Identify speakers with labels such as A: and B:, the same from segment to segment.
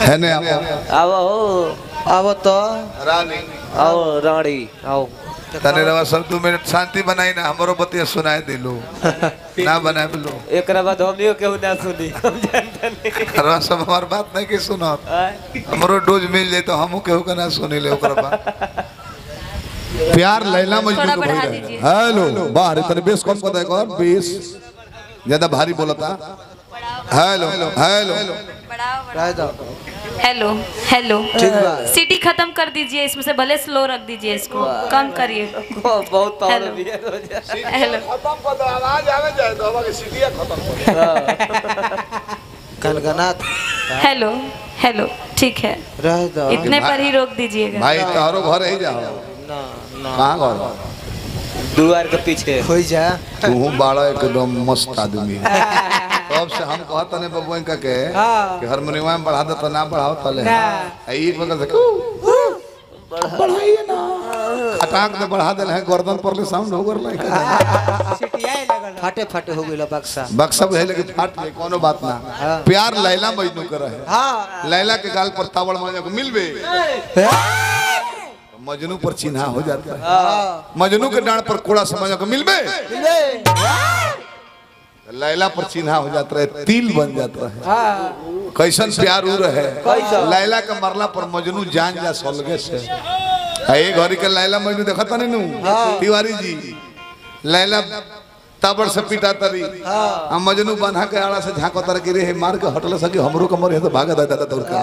A: है ने? आओ
B: आओ
C: आवो तो।
A: रानी।
B: आओ रानी आओ।
A: तने रवा सब दू मिनट शांति बनाई ना हमरो बतिया सुनाए दिलो ना बनाए बिलो
B: एक बाद हमनियो केहू ना सुनी हम जानते नहीं।
A: रवा सब हमार बात नहीं के सुनो हमरो डोज मिल जाए तो हमहू केहू के ना सुनी ले ओकरा बात प्यार लैला मजनू को। रहे हेलो बाहर तने बेस कम कर दे कर बेस। ज़्यादा भारी बोलता hello hello.
D: Hello hello. City खत्म कर दीजिए इसमें से भले स्लो रख दीजिए इसको। कम करिए।
B: बहुत पावर
D: हेलो।
B: है
D: हेलो।
A: खत्म कर दो आवाज़ आवे जाए तो
C: कनकनाथ
D: हेलो हेलो। ठीक है।
C: रह दो
D: इतने पर ही रोक दीजिएगा।
A: भाई तोहरो घर ही जाओ
C: ना ना।
A: कहाँ घर?
B: दुआर के पीछे।
C: हो जा।
A: तू बाड़ा एकदम मस्त आदमी तब से हम कहत ने बबुआ का के कि हारमोनियम में बढ़ा दे तो ना बढ़ाओ तले। एक बगल से बढ़ाइए ना। खटाक दे बढ़ा दे है गर्दन पर ले साउंड हो गरला
C: फाटे फाटे हो गइल बक्सा।
A: बक्सा है लेकिन फाट ले कोनो बात ना। प्यार लैला मजनू कर है।
C: हाँ।
A: लैला के गाल पर तावड़ मजनू को मिलबे। मजनू पर चिन्हा हो जाता है। मजनू के डांड पर कोड़ा समझ को मिलबे। लैला पर चिन्हा हो जाता है तिल बन जाता है। कैसन प्यार उ रहे लैला के मरला पर मजनू जान जा सलगे से। ए घड़ी के लैला मजनू देखता नहीं नू? तिवारी जी। लैला ताबड़ से पीटा तरी। हम मजनू बन्हा के आड़ा से झांको तर गिरे है मार के हटल सके हमरो कमर है तो भागा दादा दौड़ के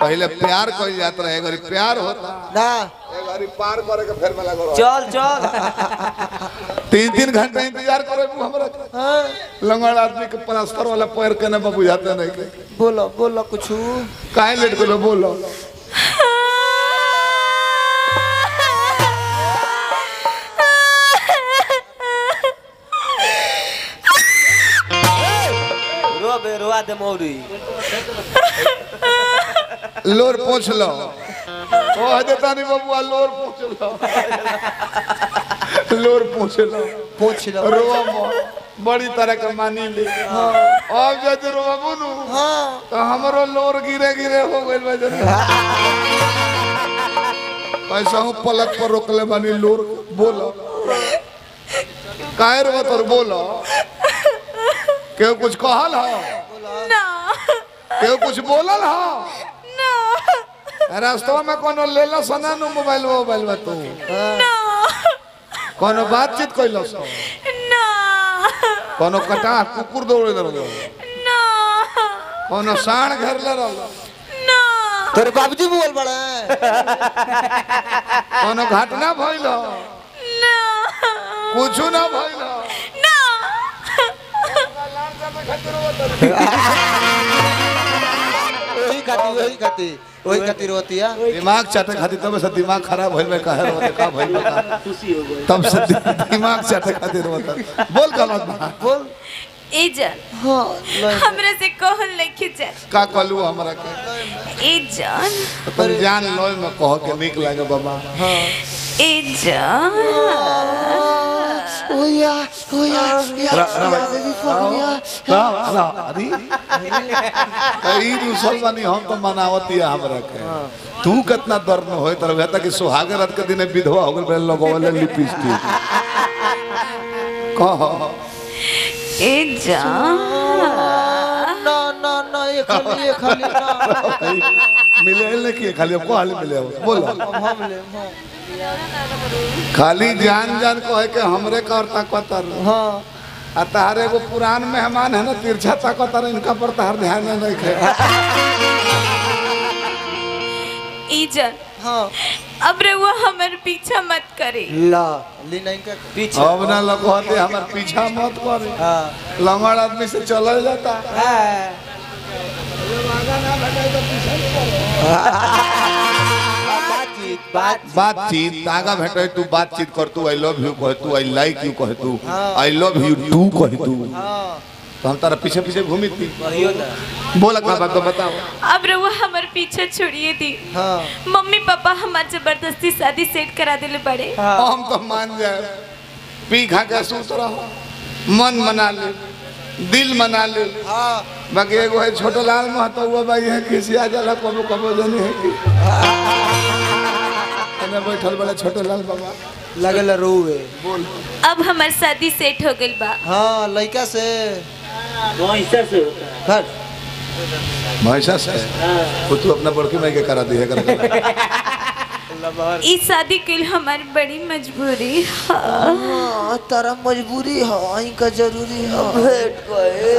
A: पहले प्यार कइल जात रहे घड़ी प्यार होता
C: ना।
A: घड़ी पार करे के फेर में लगो
B: चल चल।
A: तीन तीन घंटा इंतज़ार करे तू हमरा के। लंगड़ आदमी के प्लास्टर वाला पैर के ना बुझाते नहीं।
C: बोलो बोलो कुछ।
A: काहे लेट गेलो बोलो।
B: रो बे रोआ दे मौरी
A: लोर पूछ लो। ओ हजता नहीं बबुआ लोर पूछ लो। लोर पूछ लो।
C: पूछ लो।
A: रोवा मो बड़ी तरह के मानी ले। अब जब रोवा बुनु
C: हाँ।
A: तो हमरो लोर गिरे गिरे हो जन कैसा हूँ पलक पर रोकले बानी लोर बोलो। काहे रो बोलो। केहू कुछ कहल हो? केहू कुछ बोलल हो?
D: ना।
A: रास्ता में कोनो लेला सना नु मोबाइल मोबाइल में तू
D: ना।
A: कोनो बातचीत कैलो सो?
D: ना।
A: कोनो कटा कुकुर दौड़े रहो
D: ना।
A: कोनो साण घर ले रहो
D: ना।
C: तोरे बाबूजी बोल बड़ा।
A: कोनो घटना भइल हो?
D: ना।
A: कुछ ना भइल हो?
D: ना।
C: वही खाती वही खाती खाती रोतिया
A: दिमाग चाटे खातिर तब से दिमाग खराब भइल में काहे रोते का भइल बा। का? तब से दिमाग चाटे खातिर रोता बोल गलत बा
C: बोल।
D: इजन
C: हाँ
D: हमरे से कहल नहीं जाए
A: का कहलू हमरा के? तुम जान लो में कह के निक लागे बाबा। अरे बानी हम तो मनावती है हमरा के तू कितना दर्द में होय तरह कहता कि सुहागे रात के दिन विधवा हो गए लगवले लिपस्टिक कह
D: इजन
C: ना ए ना ये खाली ये खाली।
A: मिले ले कि खाली अब को हाल मिले हो। बोलो।
C: हम ले हाँ
A: खाली जान जान कहे के हमरे कर ताकतर
C: हाँ।
A: आ तारे एगो पुरान मेहमान है ना तिरछा ताकतर इनका पर तार ध्यान नहीं खे
D: इजन
C: हाँ।
D: अब रहुआ हमारे पीछा मत करे।
C: ला ली नहीं का
B: पीछे।
A: अब ना लगते हमार पीछा मत करे।
C: हाँ।
A: लंगड़ आदमी से चल जाता।
C: बातचीत बात
A: बातचीत आगा भेटे तू बातचीत कर तू आई लव यू कह तू आई लाइक यू कह तू आई लव यू टू कह तू
C: हाँ।
A: तो हम तारा पीछे पीछे घूमी थी। बोला का बात तो बताओ।
D: अब रहुआ हमारे पीछे छोड़िए दी।
C: हाँ।
D: मम्मी पापा हमारे ज़बरदस्ती शादी सेट करा दिले बड़े।
A: हम तो मान जाए पी खा के सूत रहो। मन मना ले दिल मना ले।
C: हाँ।
A: बाकी एगो है छोटे लाल महतो हुआ भाई है किसी आ जाला कबो कबो जनी है कि? एने बैठल बड़े छोटे लाल बाबा।
C: लगल रोवे
D: अब हमार शादी सेट हो गइल बा।
C: हाँ लड़का से। भैंसा से हट
A: भैंसा से? वो तू अपना बड़की माई के करा दी है कर
D: ई शादी के लिए हमारी बड़ी मजबूरी। हाँ,
C: तारा मजबूरी है का ज़रूरी है। भेंट गए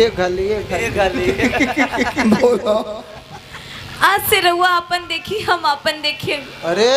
C: एक गली। एक
B: गली।
A: बोलो।
D: आज से रहुआ अपन देखी हम अपन देखे।
C: अरे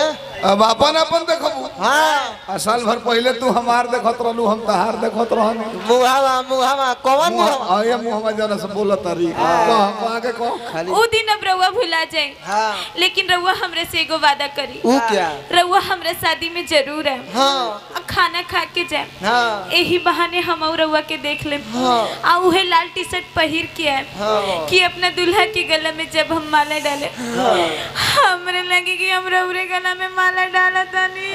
A: अब अपन अपन देखो
C: हाँ।
A: साल भर पहले तू हमार देखत रहलू हम तहार देखत रहनी।
C: मुहावा मुहावा कौन मुहावा?
A: से बोलत कह कह
C: खाली।
D: वो दिन अब रहुआ भुला जाए
C: हाँ।
D: लेकिन रहुआ हमरे से एगो वादा करी।
C: वो क्या?
D: रहुआ हमरे शादी में ज़रूर है।
C: हाँ
D: खाना खा के जाए
C: हाँ।
D: यही बहाने हम और रहुआ के देख ले
C: हाँ।
D: आ उहे लाल टी शर्ट पहिर के आए
C: हाँ।
D: कि अपना दूल्हा के गला में जब हम माला डाले हमरे लगे कि हम रउरे गला में माला डाला तनी।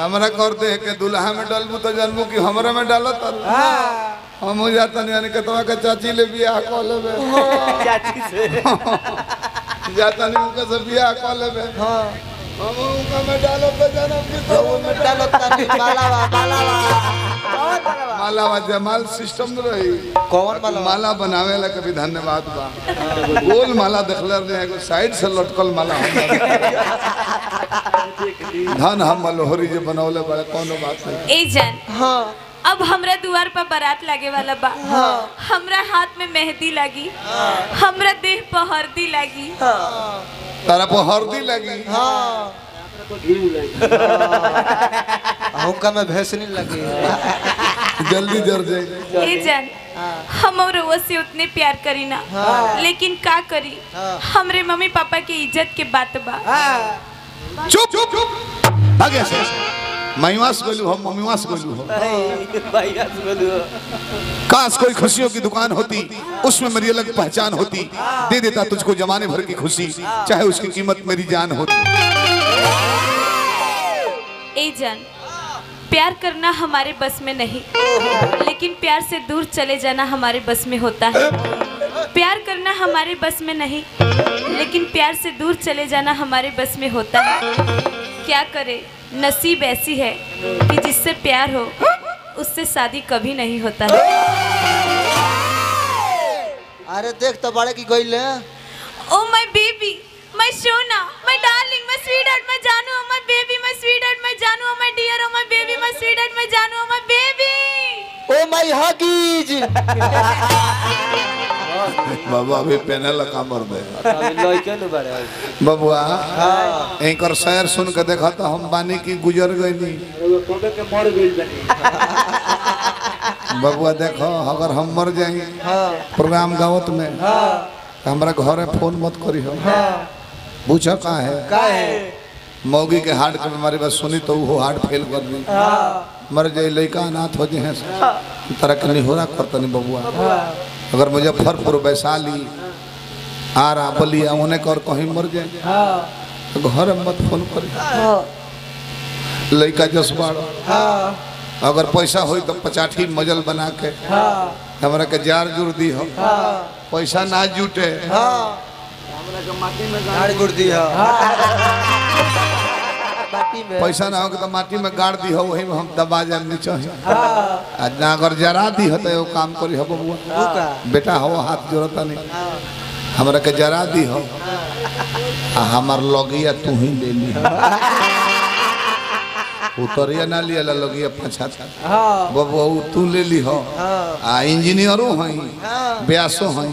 A: हमरा कर दे के दुल्हा में डालबू तो जानबू कि हमरा में डालत तारू हम हो जाता नहीं यानी कतवा के चाची ले बियाह कर लेबे।
B: चाची से
A: जाता नहीं उनका से बियाह कर लेबे।
C: हाँ।
A: हम उनका में डालब तो जानब कि तो
C: वो में डालो तानी बालावा बालावा कौन बालावा
A: माला जमाल सिस्टम रही।
C: कौन बालावा
A: माला बनावे ला कभी धन्यवाद बा। गोल माला रहे एगो साइड से लटकल माला। धन हम मलोहरी जे बनौले बड़े कोनो बात नहीं।
D: ए जान
C: हाँ।
D: अब हमरा दुआर पर बारात लागे वाला बा। हमरा हाथ में मेहंदी लगी। हमरा देह पर हल्दी लगी।
C: हाँ।
A: तारा पर हल्दी लगी।
C: हाँ। हुक्का में भैंसनी लगी।
A: जल्दी जर जाए।
D: ए जान हम और से उतने प्यार करी ना। लेकिन का करी? हमरे मम्मी पापा के इज़्ज़त के बात बा।
A: चुप चुप चुप। आगे से। महिवास बोलू हम मम्मीवास बोलू हम।
B: भैया से बोलो
A: काश कोई खुशियों की दुकान होती उसमें मेरी अलग पहचान होती। दे देता तुझको जमाने भर की खुशी चाहे उसकी कीमत मेरी जान होती
D: ए जान प्यार करना हमारे बस में नहीं लेकिन प्यार से दूर चले जाना हमारे बस में होता है। प्यार करना हमारे बस में नहीं लेकिन प्यार से दूर चले जाना हमारे बस में होता है। क्या करे? नसीब ऐसी है कि जिससे प्यार हो उससे शादी कभी नहीं होता है।
C: अरे देख तो बड़े की गई ले
D: ओ माय बेबी माय सोना my darling my sweetheart my जानू my baby my sweetheart my जानू my dear my baby my sweetheart my जानू my baby.
C: Oh my Huggies.
A: बाबा अभी पेनल का मर दे बबुआ, एकर शहर सुन के देखा तो हम बानी की गुजर गई बबुआ, देखो, अगर हम मर जाई प्रोग्राम गावत में तो हमरा घरे फ़ोन मत करी हो पूछा कहाँ है?
C: का है
A: मौगी के हार्ट के बीमारी बस सुनी तो वो हार्ट फेल कर दी। मर जाए लड़का अनाथ हो जाए तरह के निहोरा करतनी बबुआ। अगर मुजफ्फरपुर वैशाली आरा बलिया उन्हें कर कहीं मर जाए तो घर मत फ़ोन करी लड़का जसबाड़ अगर पैसा हो तो पचाठी मजल बना के। हमरा के जार जुड़ दी हो। पैसा ना जुटे।
C: गाड़ी गुड़। दी है। में
A: पैसा ना हो तो माटी में गाड़ दी हो वही में हम दबा जाए नीचे ही। आ ना अगर जरा दी हो तो एगो काम करी हो बबुआ।
C: वो का
A: बेटा हो हाथ जोड़ता नहीं। हमरा के जरा दी हो आ हमार लगिया तू ही ले ली। उतरिया ना लिया ला लगिया पाछा
C: हाँ।
A: बबुआ तू ले ली हो
C: हाँ।
A: आ इंजीनियरो हई ब्यासो हई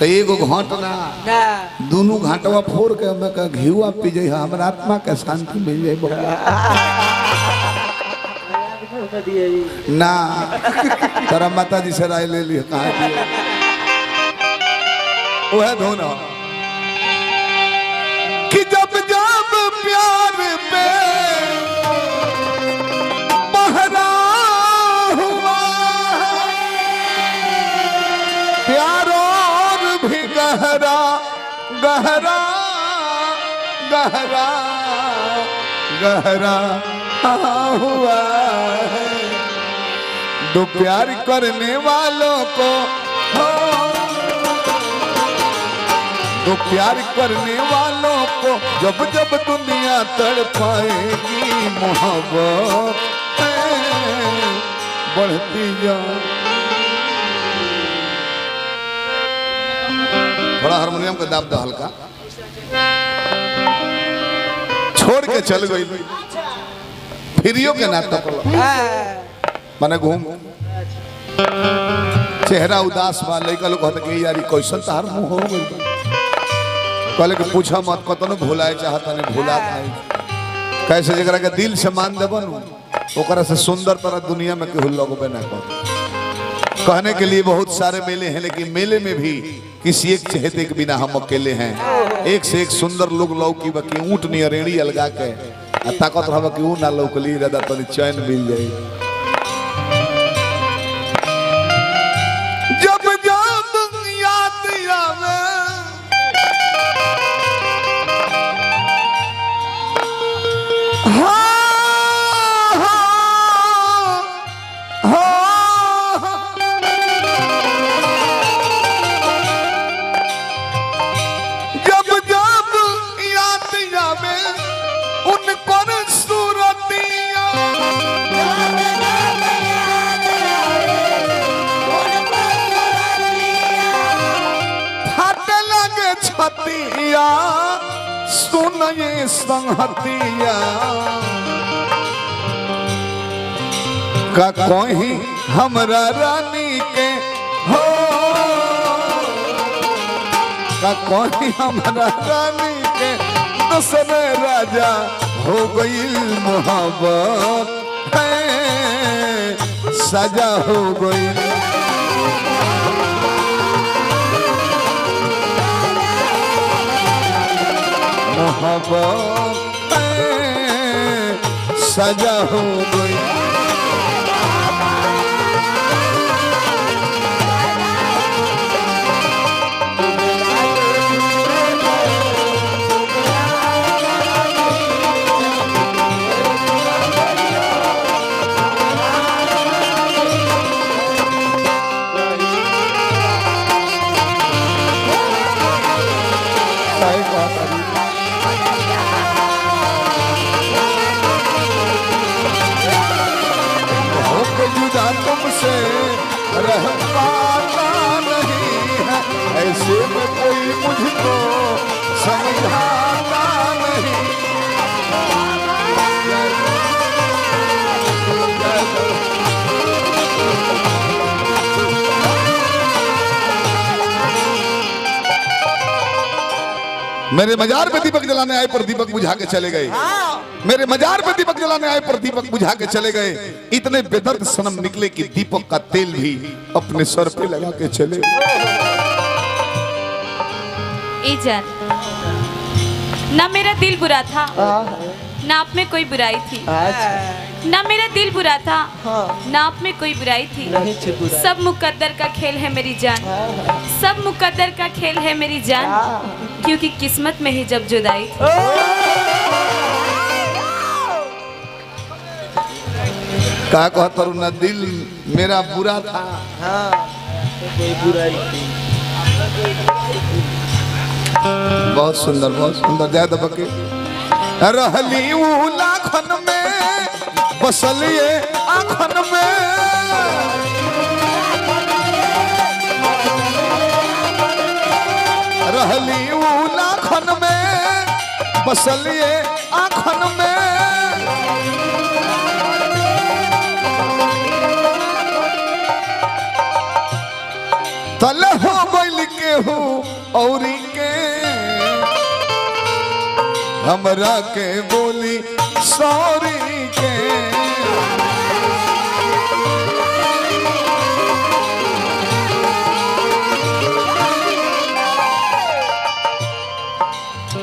A: तो एगो घाट ना।
C: ना
A: दोनों घाटवा फोड़ के हमें का घीवा पी जाई हमरा आत्मा के शांति मिल जाए ना। तेरा माता जी से राय ले ली कहा वह धोना। कि गहरा गहरा हुआ है। दो प्यार करने वालों को हो। दो प्यार करने वालों को जब जब दुनिया तड़पाएगी मोहब्बत बढ़ती जा। थोड़ा हारमोनियम का दाब दो हल्का। छोड़ के चल गई। फिरियो के नाटक माने घूम। चेहरा उदास बा, लइका लोग कहते कि, यार कैसन तार मुँह हो बा? कहले कि, पूछा मत, कतनो भुलाए चाहता नहीं भुला नहीं कैसे जगह के दिल से मान देबन ओकरा से सुंदर तरह दुनिया में केहू लगबे ना कर। कहने के लिए बहुत सारे मेले हैं, लेकिन मेले में भी किसी एक चहेते के बिना हम अकेले हैं। एक से एक सुंदर लोग लौकी बकी ऊँट नहीं रेड़ी अलगा के। आ ताकत रह कि ऊ ना लौकली तनी चैन मिल जाए। ये संहतिया। का कोई हमरा रानी के हो? का कोई हमरा रानी के दूसरे राजा हो गई मोहब्बत? है, सजा हो गई मोहब्बत सजा हो सही तुमसे रह पाता नहीं है। ऐसे में कोई मुझको समझाता नहीं। मेरे मजार पे दीपक जलाने आए पर दीपक बुझा के चले गए। मेरे मजार पे दीपक जलाने आए पर दीपक बुझा के चले गए। इतने बेदर्द सनम निकले कि दीपक का तेल भी अपने सर पे लगा के चले
D: ना मेरा दिल बुरा था ना आप में कोई बुराई थी। ना मेरा दिल बुरा था ना आप में कोई बुराई थी। सब मुकद्दर का खेल है मेरी जान। सब मुकद्दर का खेल है मेरी जान क्योंकि किस्मत में ही जब जुदाई थी।
A: का कहता ना दिल मेरा बुरा था।
C: हाँ कोई बुराई
A: बहुत सुंदर बहुत सुंदर। जय दबके रहली ऊ लाखन में बसलिए आखन में। रहली लाखन में बसलिए आखन में। तल हो बैल के हूँ औरी के। हमरा के बोली सॉरी के।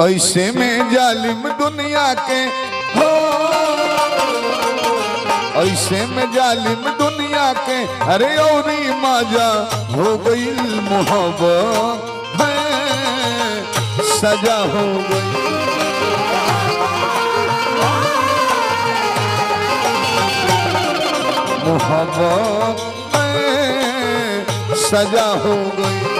A: ऐसे में जालिम दुनिया के ऐसे में जालिम दुनिया के, अरे औरी माजा, हो गई मोहब्बत। सजा हो गई। मोहब्बत सजा हो गई।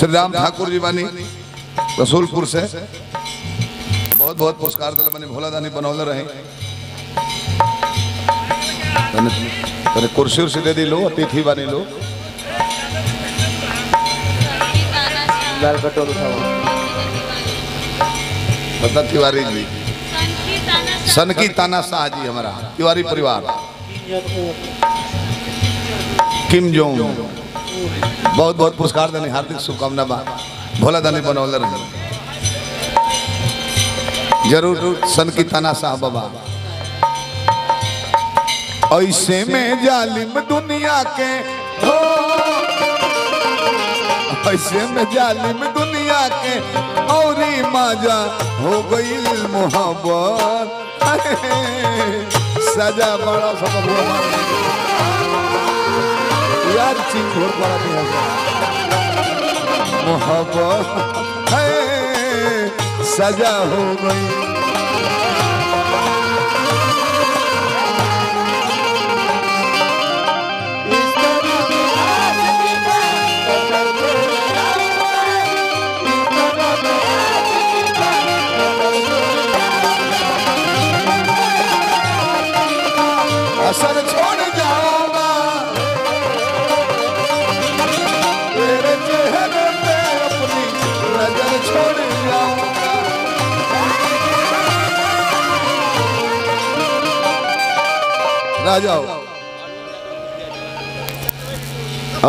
A: श्री राम ठाकुर जी बानी रसूलपुर से। बहुत बहुत पुरस्कार दिले बनी भोला दानी बनौले रहे। तने कुर्सी उर्सी दे दी लो अतिथि बानी लो।
B: लाल कटोर उठाओ
A: बता तिवारी जी। सनकी ताना शाह जी हमारा तिवारी परिवार। Kim Jong. बहुत बहुत पुरस्कार देने, हार्दिक शुभकामना बा भोला दानी बनौले ज़रूर, सनकी ताना शाह बाबा। ऐसे में जालिम दुनिया के हो। ऐसे में जालिम दुनिया के और माजा हो गई मोहब्बत। सजा, बड़ा सब यार चीज़ बहुत बड़ा नहीं होगा मोहब्बत है सजा हो गई।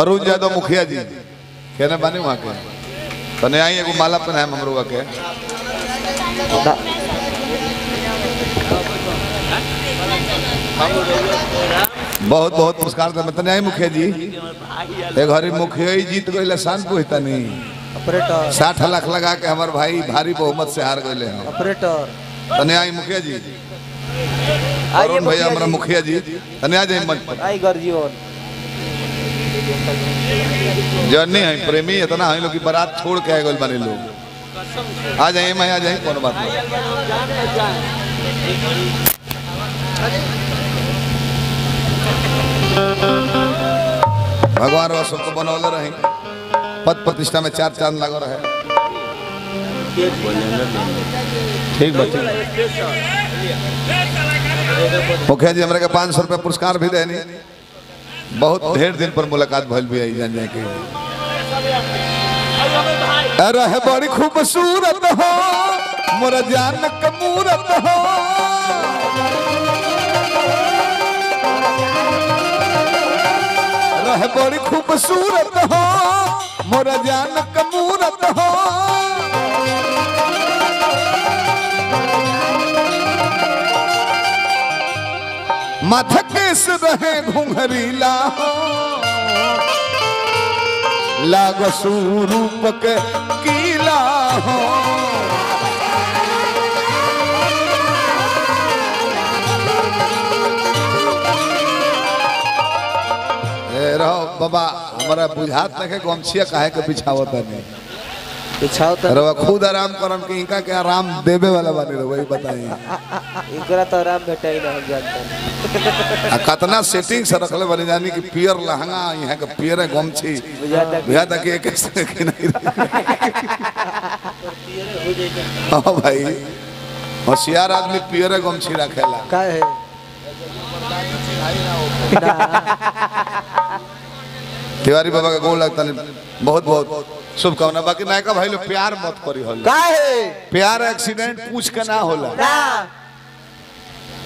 A: अरुण यादव मुखिया जी। कहने बानी वहाँ के। तने आई एगो माला पहनाए हम लोग के बहुत बहुत पुरस्कार दे तने आई मुखिया जी। एक घरी मुखिया ही जीत गई शान पूछता नहीं
C: ऑपरेटर
A: साठ लाख लगा के हमार भाई भारी बहुमत से हार गए हैं
C: ऑपरेटर
A: तने आई मुखिया जी।
B: आइए
A: अरुण भैया हमारा
B: मुखिया
A: जी। तने आ जाए मंच पर।
B: आई गर्जीवन
A: जर्नी है, प्रेमी इतना है, लोग की बारात छोड़ के आए गए बने लोग। आ जाइए, मैं आ जाइए, कोनो बात भगवान रह सबको बनौले रहे। पद प्रतिष्ठा में चार चाँद लगा रहे। ठीक बा ठीक। मुखिया जी, हमारे पाँच सौ रुपया पुरस्कार भी देनी। बहुत ढेर दिन पर मुलाकात भइल भी आई जान अरे बड़ी खूबसूरत हो, मोरा जान के मूरत हो। रह बड़ी खूबसूरत हो, मोरा जान के मूरत हो। माथा केस रहे घुंघरीला। लाग स्वरूप के कीला हो। बाबा, हमारा बुझात नहीं के गमछिया काहे के बिछावत नहीं रवा खुद आराम करम के इनका के आराम देवे वाला बानी रहो वही
B: इनकरा तो आराम भेटा ना हम जानते
A: आ कतना सेटिंग से रखले बनी जानी कि पियर लहंगा यहाँ के पियर
B: है गमछी
A: भैया तक एक कि नहीं हाँ भाई होशियार आदमी पियर गमछी रखेला।
C: का है?
A: तिवारी बाबा का गोल लगता नहीं बहुत बहुत। शुभकामना बाकी नायका भाई लोग प्यार मत करी
C: हो
A: प्यार एक्सीडेंट पूछ के ना होला।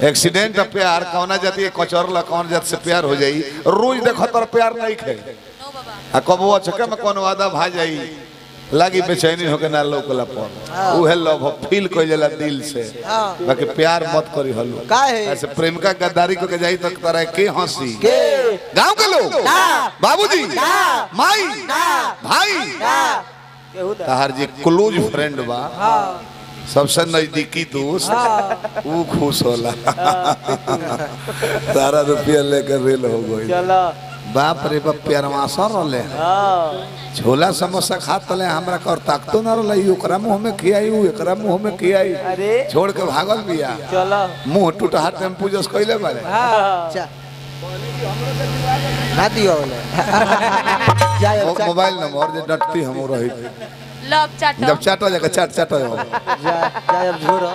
A: एक्सीडेंट और प्यार कौना जाती है कचौरला कौन जात से प्यार हो जाई। रोज देखो तर प्यार नहीं खे आ कबो अचके में कौन वादा भा जाई? लागी बेचैनी होके ना लोकला पर। उहे लव फील कइल जाला दिल से।
C: हाँ।
A: बाकी प्यार मत करी हलो।
C: काहे?
A: ऐसे प्रेमिका गद्दारी को के जाई तक तरह के हँसी।
C: के?
A: गाँव के लोग। बाबूजी। माई। भाई? तहार जी क्लोज फ्रेंड बा। सबसे नजदीकी दोस्त। वो खुश होला। सारा रुपया लेकर रेल हो गई। बाप रे बाप प्यारवासा रहले।
B: हाँ
A: छोला समोसा खा तले हमरा कर ताकतो ना रहले ओकरा मुँह में खियाई उ एकरा मुँह में खियाई।
B: अरे।
A: छोड़ के भागल बिया।
B: चलो।
A: मुँह टूटा टेंपू जस कइले बारे
B: हाँ।
C: ना दियो
A: मोबाइल नंबर जे डटती हम रही।
D: लव चाटो
A: जब चाटो जाके चाट चाटो
C: जाए जाए अब झोरो।